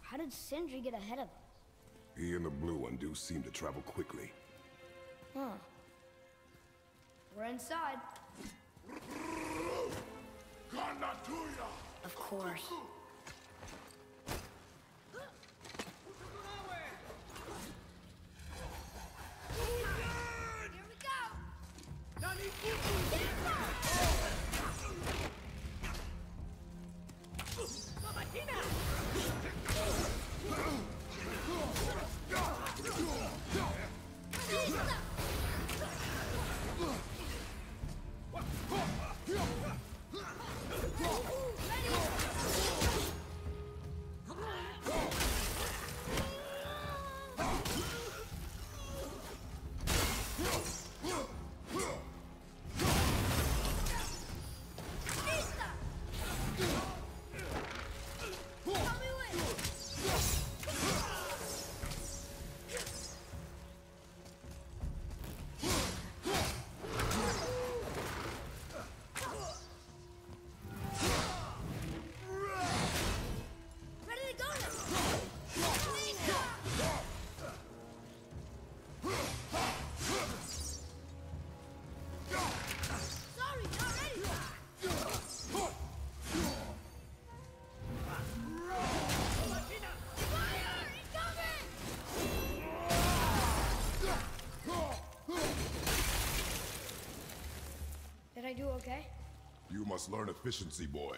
How did Sindri get ahead of us? He and the blue one do seem to travel quickly. Huh. We're inside. Of course. Here we go! Okay? You must learn efficiency, boy.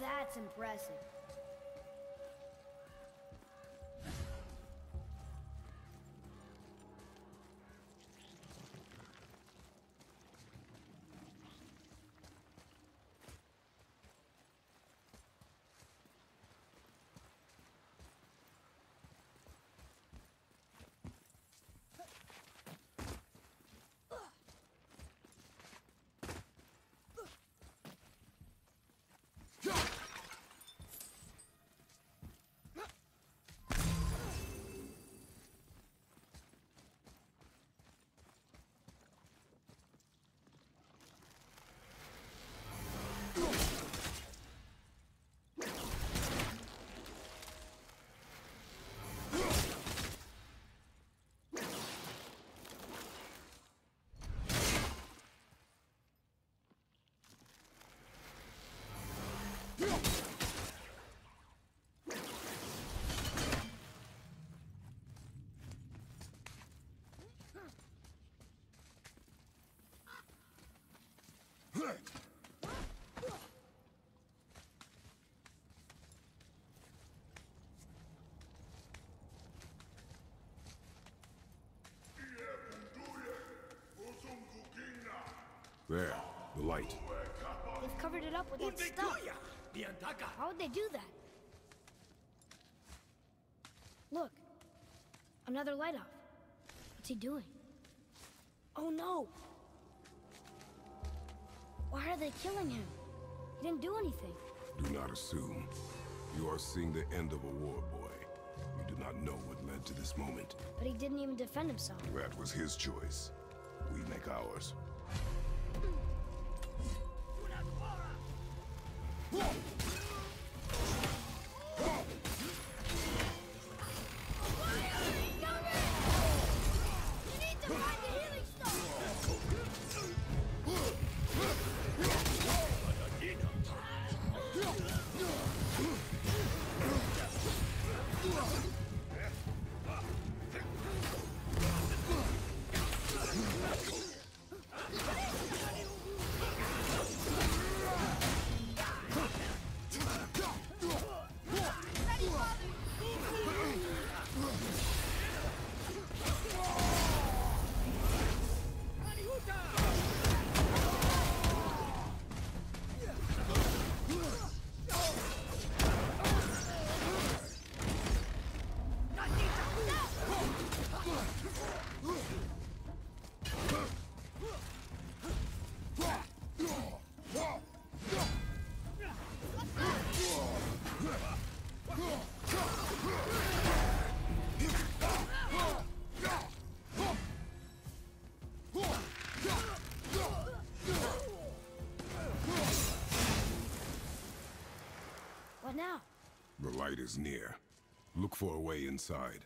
That's impressive. Shot! There, the light. They've covered it up with that stuff. How would they do that? Look. Another light off. What's he doing? Oh no! Why are they killing him? He didn't do anything. Do not assume. You are seeing the end of a war, boy. You do not know what led to this moment. But he didn't even defend himself. That was his choice. We make ours. Is near. Look for a way inside.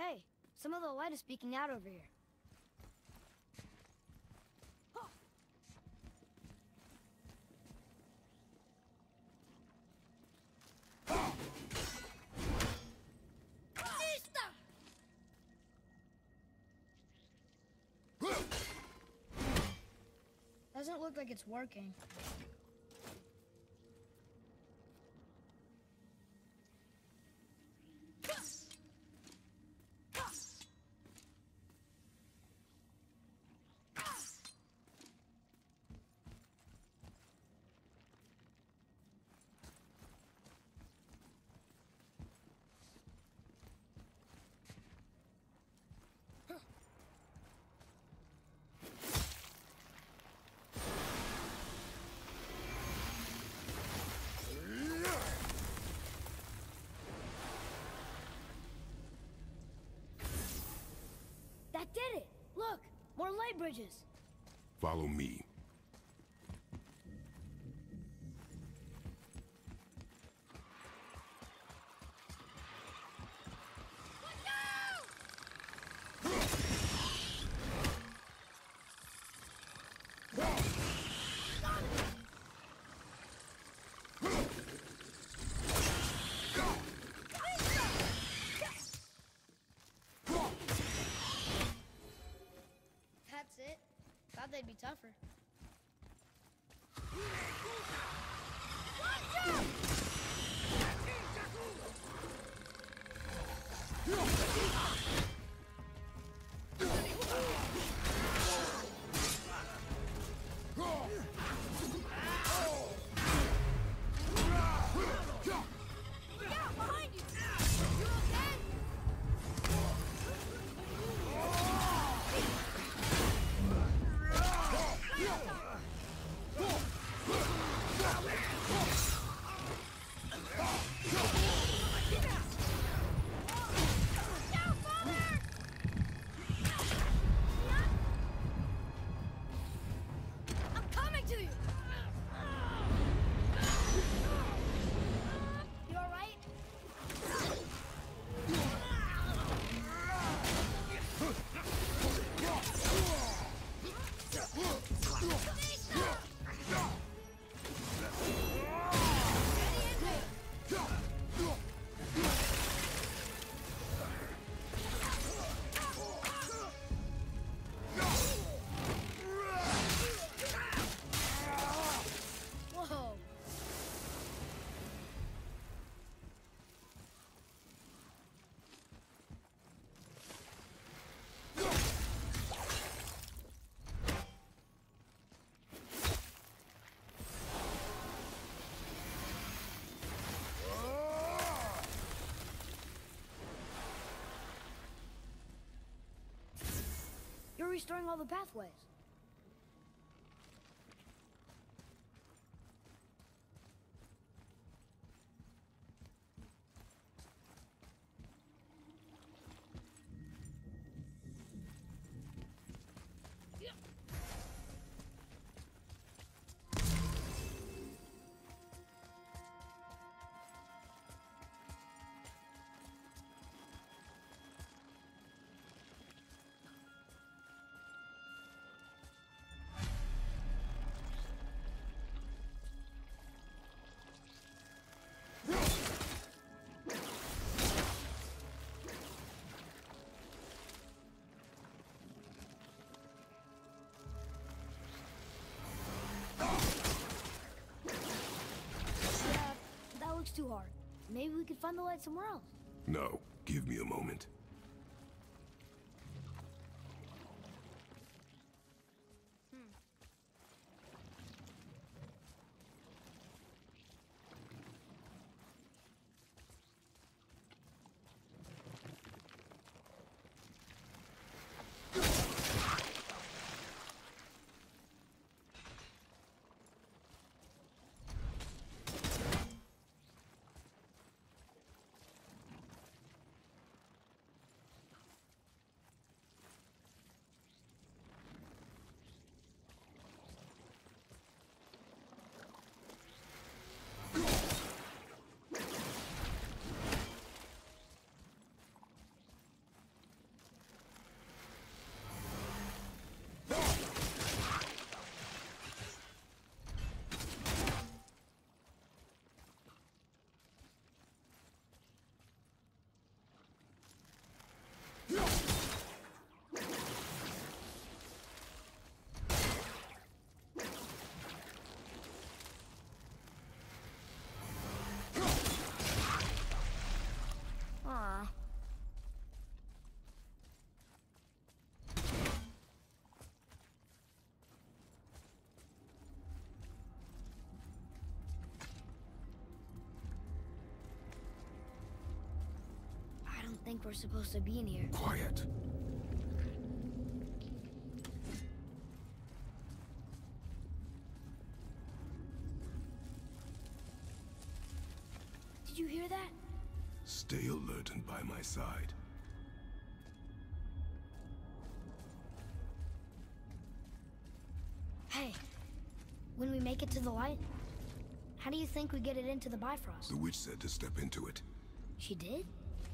Hey, some of the light is speaking out over here. Doesn't look like it's working. That did it! Look! More light bridges! Follow me. Thought they'd be restoring all the pathways. Too hard. Maybe we could find the light somewhere else. No, give me a moment. Aw. I don't think we're supposed to be in here. Quiet. Did you hear that? Stay alert and by my side. Hey, when we make it to the light, how do you think we get it into the Bifrost? The witch said to step into it She did?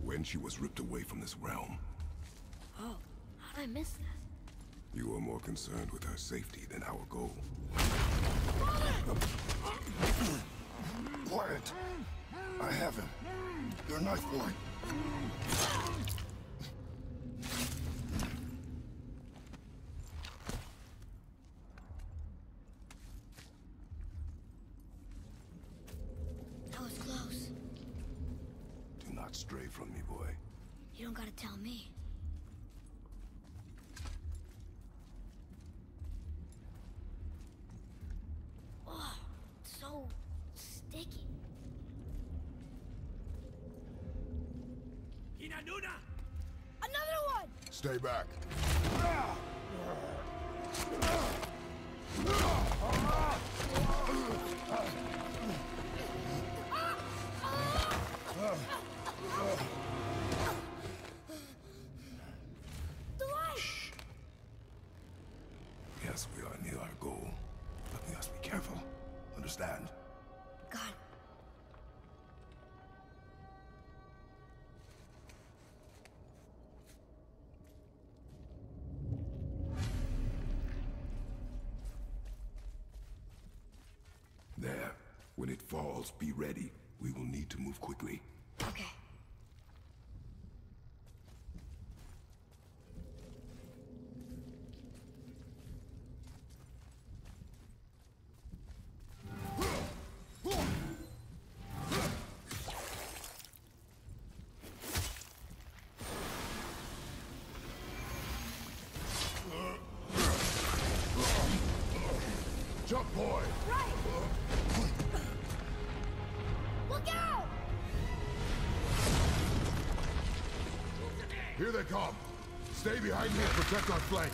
When she was ripped away from this realm. Oh, how'd I miss that? You are more concerned with her safety than our goal. Quiet. I have him. Your knife boy. That was close. Do not stray from me, boy. You don't gotta tell me. Be ready. We will need to move quickly. Here they come. Stay behind me and protect our flank.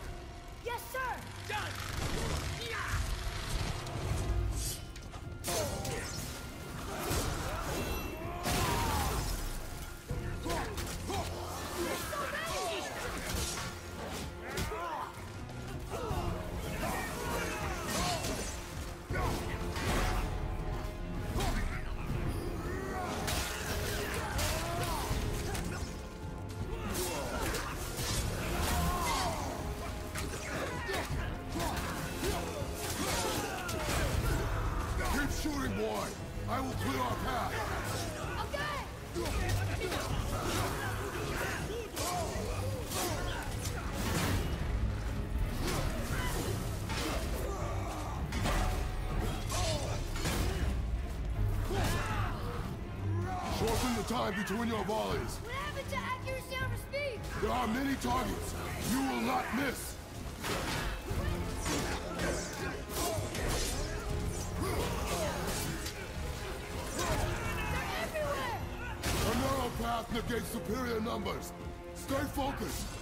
The time between your volleys! What happened to accuracy over speed? There are many targets! You will not miss! They're everywhere! A narrow path negates superior numbers! Stay focused!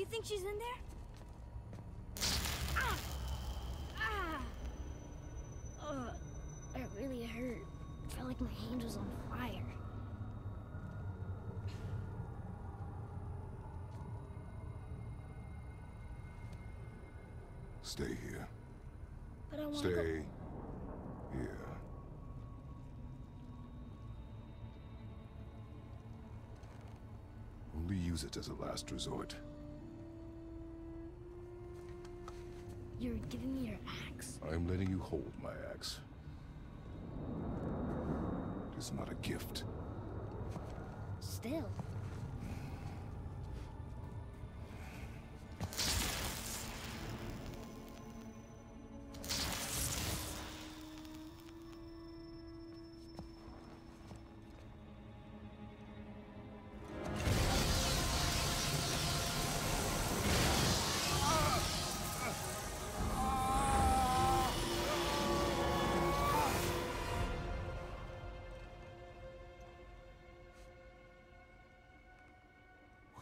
Do you think she's in there? Ah! Ah! Ugh, that really hurt. I Felt like my hand was on fire. Stay here. But I want to Stay here. Only use it as a last resort. You're giving me your axe? I'm letting you hold my axe. It is not a gift. Still.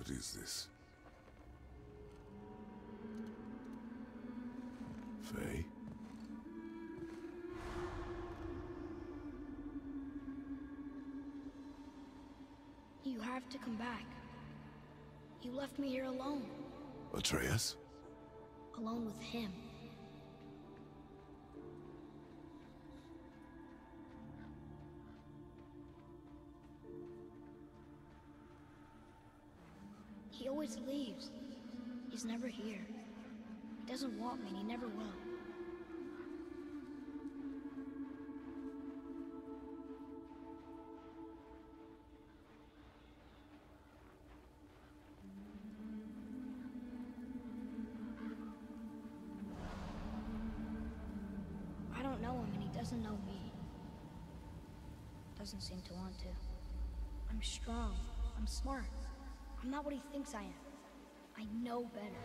What is this? Faye? You have to come back. You left me here alone. Atreus? Alone with him. Always leaves. He's never here. He doesn't want me and he never will. I don't know him and he doesn't know me. Doesn't seem to want to. I'm strong. I'm smart. I'm not what he thinks I am. I know better.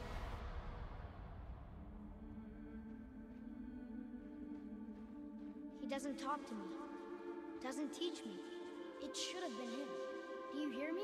He doesn't talk to me. Doesn't teach me. It should have been him. Do you hear me?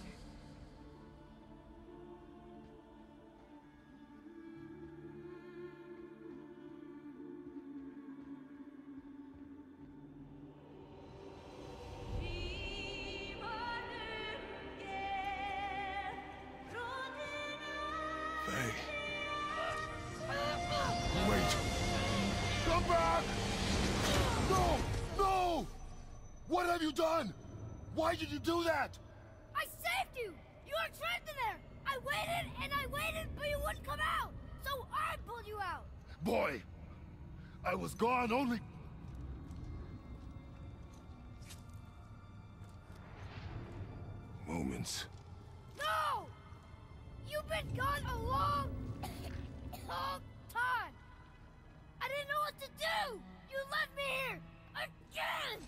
Why did you do that? I saved you! You were trapped in there! I waited and I waited, but you wouldn't come out! So I pulled you out! Boy, I was gone only... Moments. No! You've been gone a long, long time! I didn't know what to do! You left me here! Again!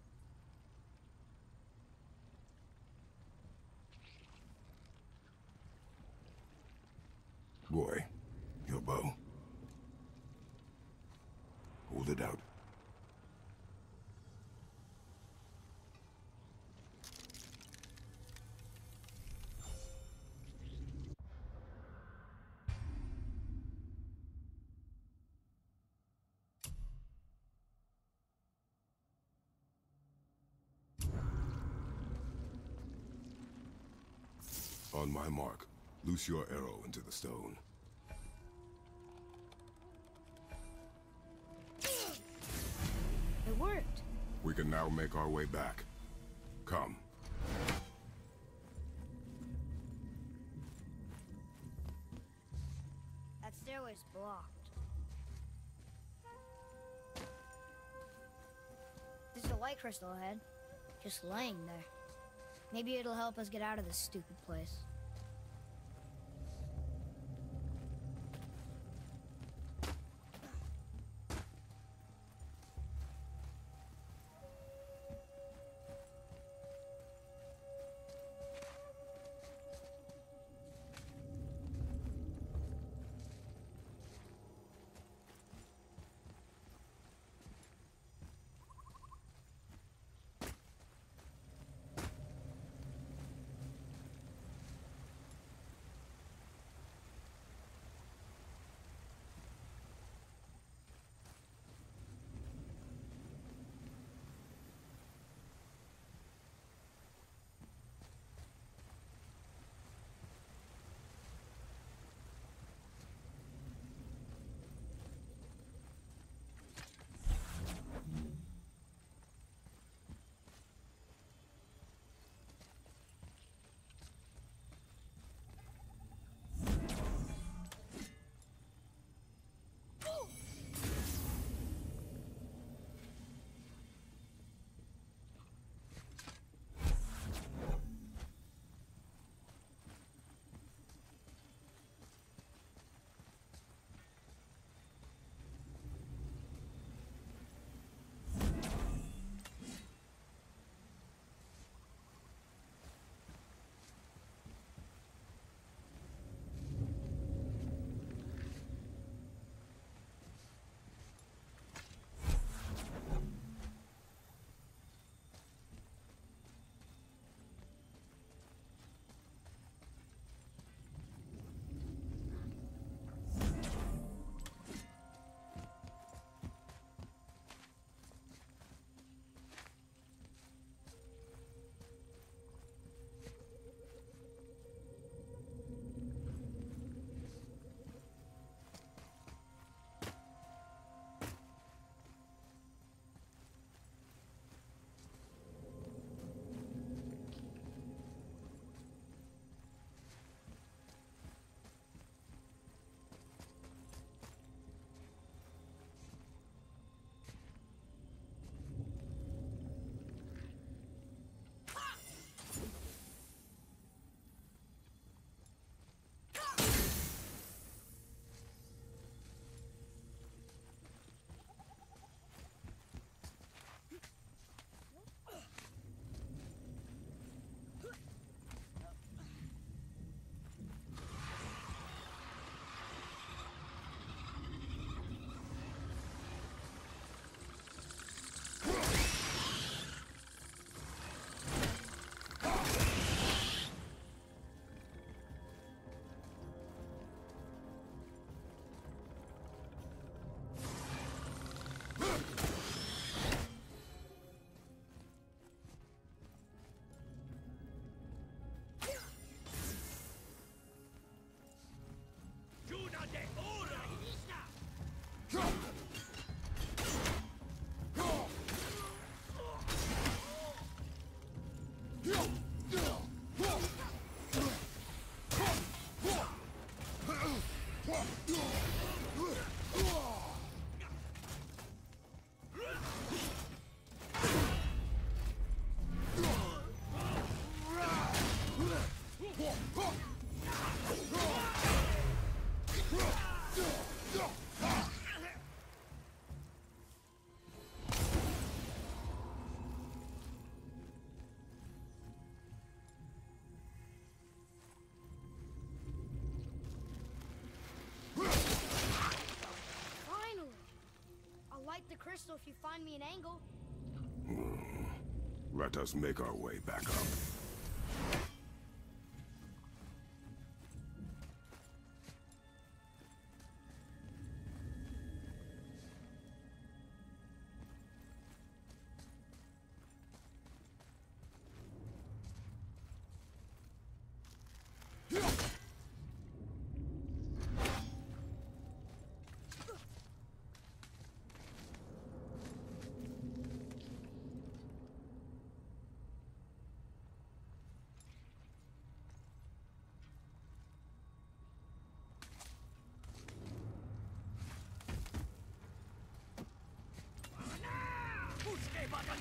Boy, your bow. Hold it out. On my mark, loose your arrow into the stone. It worked. We can now make our way back. Come. That stairway's blocked. There's a light crystal ahead, just laying there. Maybe it'll help us get out of this stupid place. Crystal if you find me an angle. Let us make our way back up.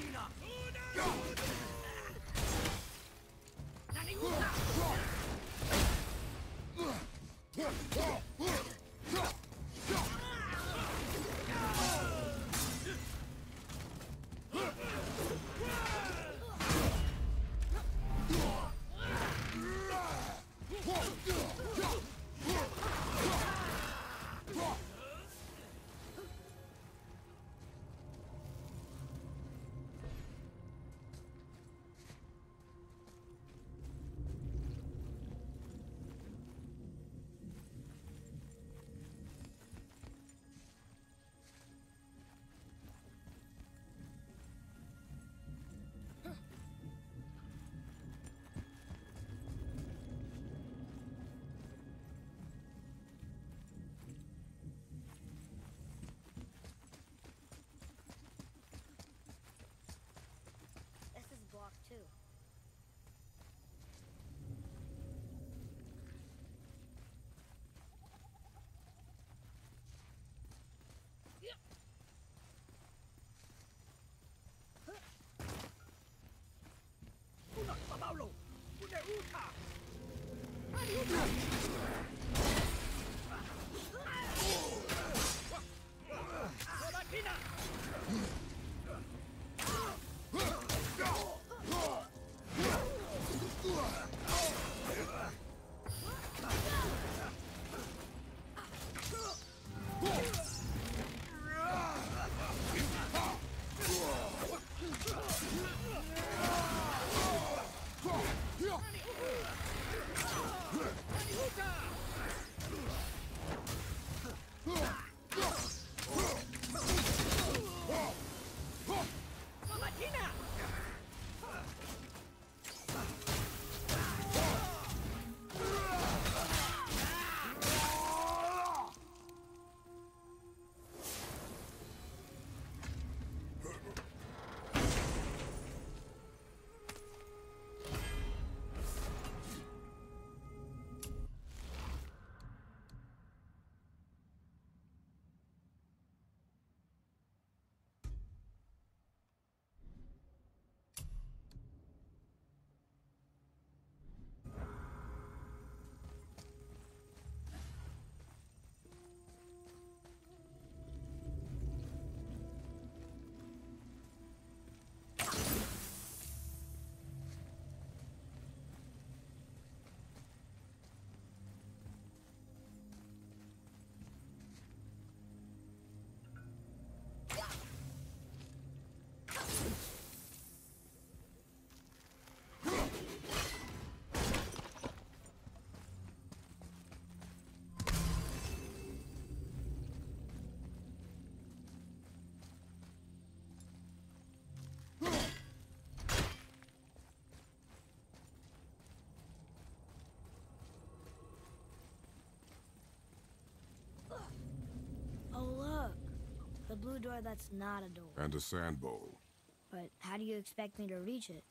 Busque Uneuta! Naniuta! Blue door that's not a door. And a sand bowl. But how do you expect me to reach it?